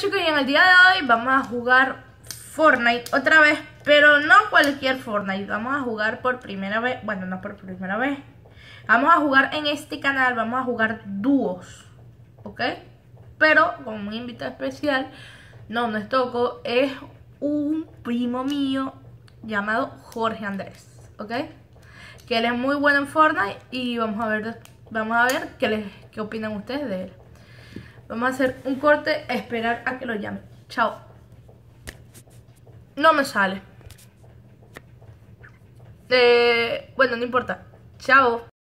chicos y en el día de hoy vamos a jugar Fortnite otra vez, pero no cualquier Fortnite, vamos a jugar por primera vez, bueno no por primera vez, vamos a jugar en este canal, vamos a jugar dúos, ¿ok? Pero con un invitado especial, no, no es Toco, es un primo mío llamado Jorge Andrés, ¿ok? Que él es muy bueno en Fortnite y vamos a ver, vamos a ver qué, les, qué opinan ustedes de él. Vamos a hacer un corte, esperar a que lo llame. Chao. No me sale. Eh, bueno, no importa. Chao.